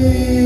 Amen.